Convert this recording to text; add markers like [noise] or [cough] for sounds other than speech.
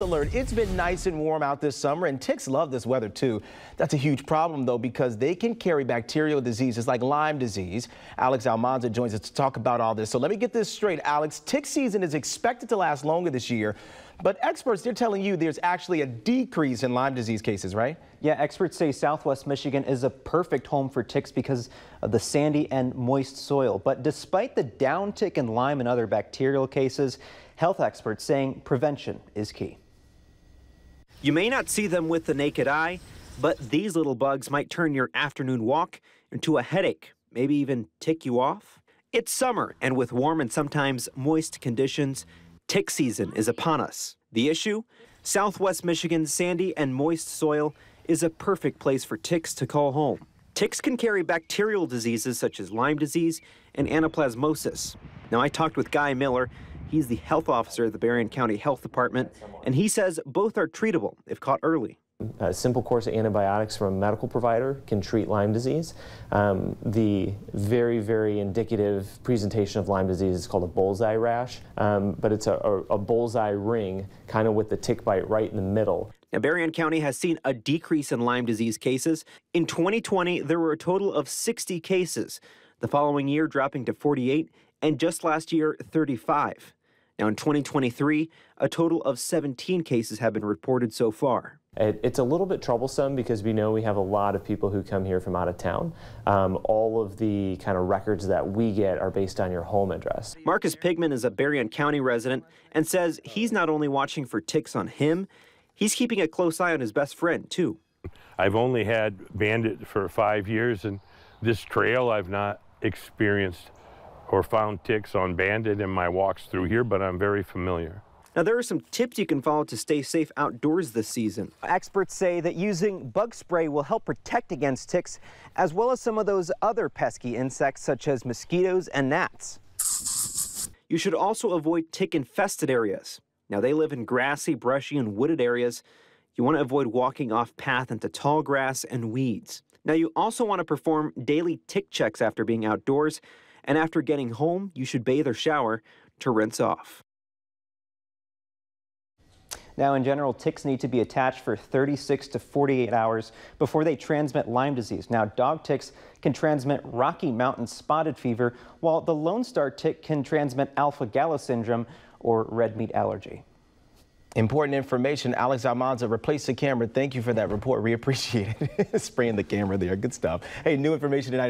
alert. It's been nice and warm out this summer, and ticks love this weather too. That's a huge problem, though, because they can carry bacterial diseases like Lyme disease. Alex Almanza joins us to talk about all this. So let me get this straight, Alex. Tick season is expected to last longer this year, but experts, they're telling you there's actually a decrease in Lyme disease cases, right? Yeah, experts say southwest Michigan is a perfect home for ticks because of the sandy and moist soil. But despite the downtick in Lyme and other bacterial cases, health experts saying prevention is key. You may not see them with the naked eye, but these little bugs might turn your afternoon walk into a headache, maybe even tick you off. It's summer, and with warm and sometimes moist conditions, tick season is upon us. The issue? Southwest Michigan's sandy and moist soil is a perfect place for ticks to call home. Ticks can carry bacterial diseases such as Lyme disease and anaplasmosis. Now, I talked with Guy Miller. He's the health officer at the Berrien County Health Department, and he says both are treatable if caught early. A simple course of antibiotics from a medical provider can treat Lyme disease. Um, the very, very indicative presentation of Lyme disease is called a bullseye rash, um, but it's a, a, a bullseye ring kind of with the tick bite right in the middle. Now, Berrien County has seen a decrease in Lyme disease cases. In 2020, there were a total of 60 cases. The following year, dropping to 48, and just last year, 35. Now, in 2023, a total of 17 cases have been reported so far. It, it's a little bit troublesome because we know we have a lot of people who come here from out of town. Um, all of the kind of records that we get are based on your home address. Marcus Pigman is a Berrien County resident and says he's not only watching for ticks on him, he's keeping a close eye on his best friend, too. I've only had bandit for five years, and this trail I've not experienced or found ticks on bandit in my walks through here, but I'm very familiar. Now, there are some tips you can follow to stay safe outdoors this season. Experts say that using bug spray will help protect against ticks, as well as some of those other pesky insects such as mosquitoes and gnats. You should also avoid tick-infested areas. Now, they live in grassy, brushy, and wooded areas. You want to avoid walking off path into tall grass and weeds. Now, you also want to perform daily tick checks after being outdoors and after getting home, you should bathe or shower to rinse off. Now, in general, ticks need to be attached for 36 to 48 hours before they transmit Lyme disease. Now, dog ticks can transmit Rocky Mountain spotted fever, while the Lone Star tick can transmit alpha-gal syndrome or red meat allergy. Important information. Alex Almanza, replace the camera. Thank you for that report. We appreciate it. [laughs] Spraying the camera there. Good stuff. Hey, new information tonight.